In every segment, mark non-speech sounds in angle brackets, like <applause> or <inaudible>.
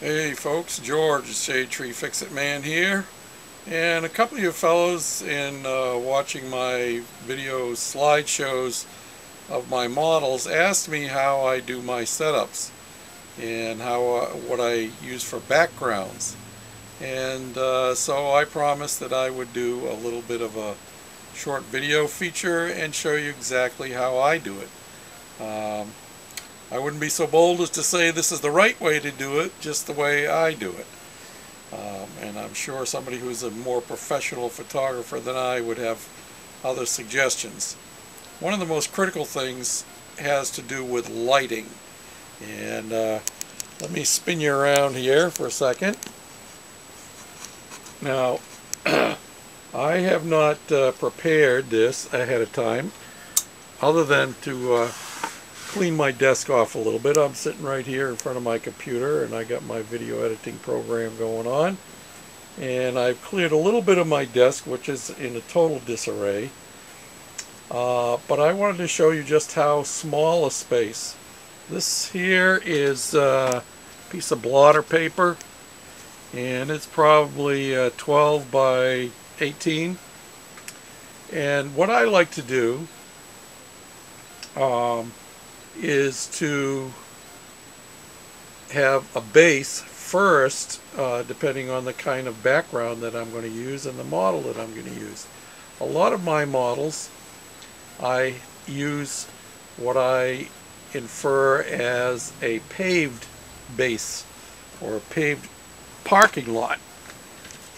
Hey folks, George, Shade Tree Fix-It Man here. And a couple of you fellows in uh, watching my video slideshows of my models asked me how I do my setups and how uh, what I use for backgrounds. And uh, so I promised that I would do a little bit of a short video feature and show you exactly how I do it. Um, I wouldn't be so bold as to say this is the right way to do it, just the way I do it. Um, and I'm sure somebody who's a more professional photographer than I would have other suggestions. One of the most critical things has to do with lighting. And uh, let me spin you around here for a second. Now, <clears throat> I have not uh, prepared this ahead of time other than to uh, clean my desk off a little bit. I'm sitting right here in front of my computer and I got my video editing program going on. And I've cleared a little bit of my desk, which is in a total disarray. Uh, but I wanted to show you just how small a space. This here is a piece of blotter paper and it's probably uh, 12 by 18 and what I like to do um, is to have a base first, uh, depending on the kind of background that I'm going to use and the model that I'm going to use. A lot of my models, I use what I infer as a paved base or a paved parking lot.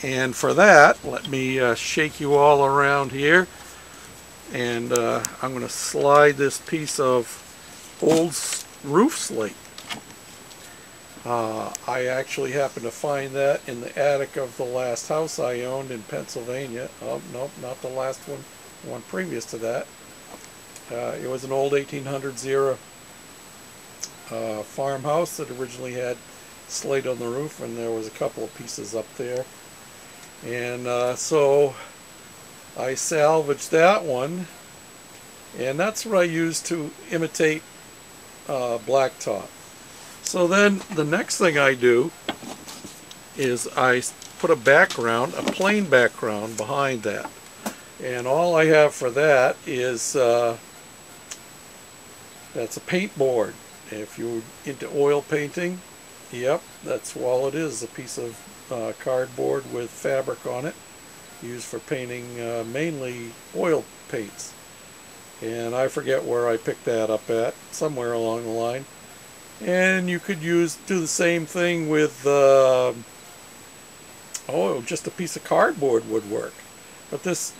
And for that, let me uh, shake you all around here. And uh, I'm going to slide this piece of old roof slate. Uh, I actually happened to find that in the attic of the last house I owned in Pennsylvania. Oh, nope, not the last one, one previous to that. Uh, it was an old 1800s era uh, farmhouse that originally had slate on the roof and there was a couple of pieces up there. And uh, so I salvaged that one and that's what I used to imitate uh, blacktop. So then the next thing I do is I put a background, a plain background behind that. And all I have for that is, uh, that's a paint board. If you're into oil painting, yep, that's all it is, a piece of uh, cardboard with fabric on it, used for painting uh, mainly oil paints and I forget where I picked that up at somewhere along the line and you could use do the same thing with uh, oh just a piece of cardboard would work but this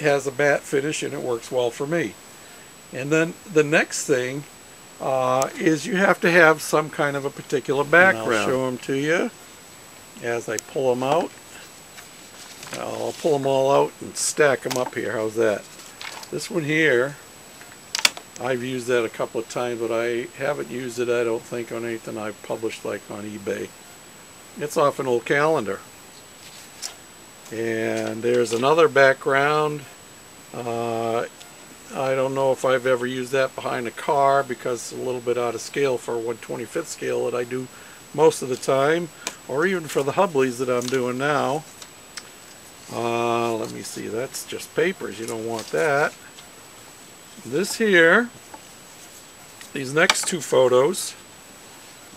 has a matte finish and it works well for me and then the next thing uh, is you have to have some kind of a particular background. I'll show them to you as I pull them out. I'll pull them all out and stack them up here. How's that? This one here, I've used that a couple of times, but I haven't used it, I don't think, on anything I've published like on eBay. It's off an old calendar. And there's another background. Uh, I don't know if I've ever used that behind a car because it's a little bit out of scale for 125th scale that I do most of the time, or even for the Hubleys that I'm doing now. Uh, let me see, that's just papers, you don't want that. This here, these next two photos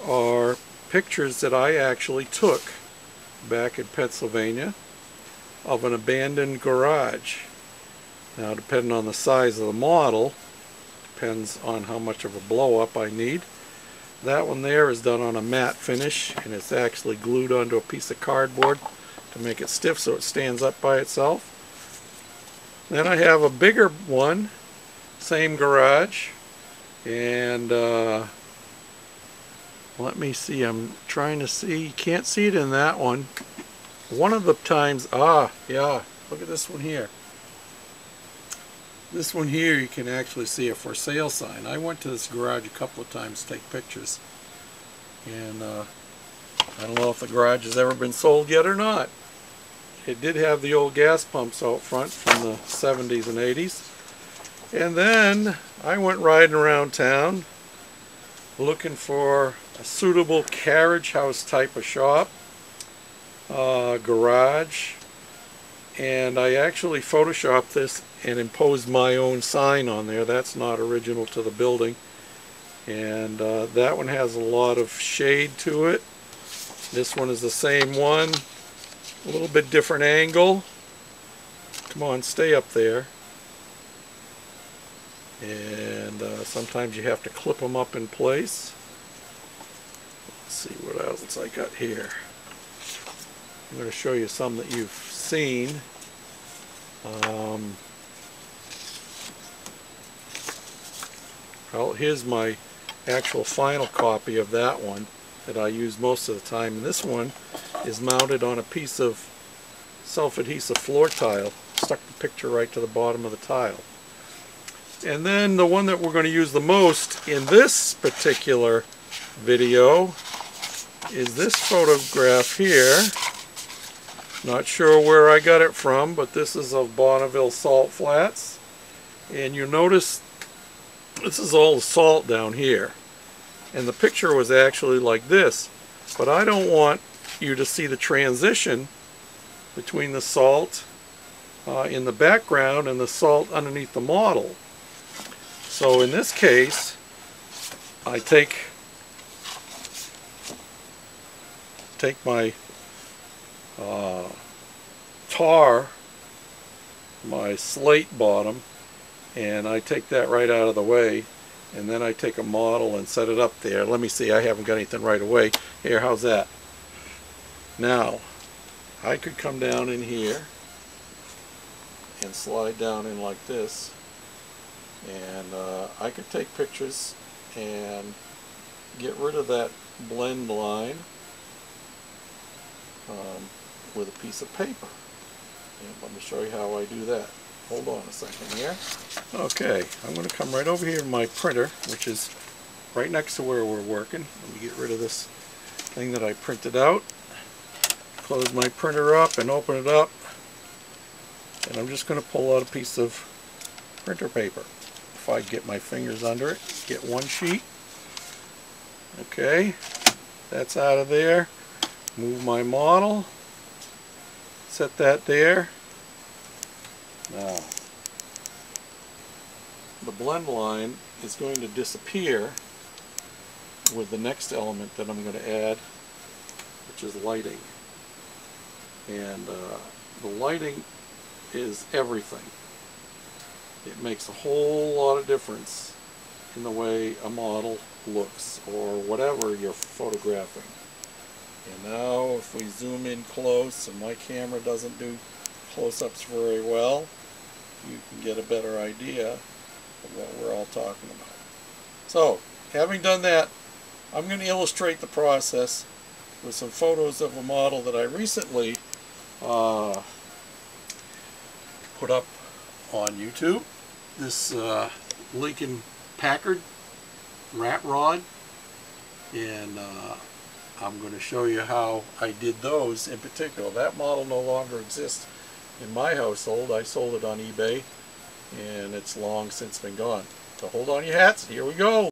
are pictures that I actually took back in Pennsylvania of an abandoned garage. Now depending on the size of the model, depends on how much of a blow up I need. That one there is done on a matte finish and it's actually glued onto a piece of cardboard to make it stiff so it stands up by itself. Then I have a bigger one, same garage, and uh, let me see, I'm trying to see, you can't see it in that one. One of the times, ah, yeah, look at this one here. This one here you can actually see a for sale sign. I went to this garage a couple of times to take pictures. And uh, I don't know if the garage has ever been sold yet or not. It did have the old gas pumps out front from the 70s and 80s. And then I went riding around town looking for a suitable carriage house type of shop, uh, garage, and I actually photoshopped this and imposed my own sign on there. That's not original to the building. And uh, that one has a lot of shade to it. This one is the same one, a little bit different angle. Come on, stay up there. And uh, sometimes you have to clip them up in place. Let's see what else I got here. I'm going to show you some that you've seen. Um, well, here's my actual final copy of that one that I use most of the time. And this one is mounted on a piece of self-adhesive floor tile. Stuck the picture right to the bottom of the tile. And then the one that we're going to use the most in this particular video is this photograph here. Not sure where I got it from, but this is of Bonneville Salt Flats. And you notice this is all the salt down here. And the picture was actually like this. But I don't want you to see the transition between the salt uh, in the background and the salt underneath the model. So in this case, I take take my uh, tar, my slate bottom, and I take that right out of the way and then I take a model and set it up there. Let me see, I haven't got anything right away. Here, how's that? Now, I could come down in here and slide down in like this and uh, I could take pictures and get rid of that blend line um, with a piece of paper. And let me show you how I do that. Hold on a second here. Okay, I'm going to come right over here to my printer, which is right next to where we're working. Let me get rid of this thing that I printed out. Close my printer up and open it up. And I'm just going to pull out a piece of printer paper. If I get my fingers under it, get one sheet. Okay, that's out of there. Move my model. Set that there. Now, the blend line is going to disappear with the next element that I'm going to add, which is lighting. And uh, the lighting is everything. It makes a whole lot of difference in the way a model looks or whatever you're photographing. And now if we zoom in close and my camera doesn't do close-ups very well, you can get a better idea of what we're all talking about. So, having done that, I'm going to illustrate the process with some photos of a model that I recently uh, put up on YouTube. This uh, Lincoln Packard rat rod and uh, I'm going to show you how I did those in particular. That model no longer exists in my household. I sold it on eBay and it's long since been gone. So hold on your hats, here we go.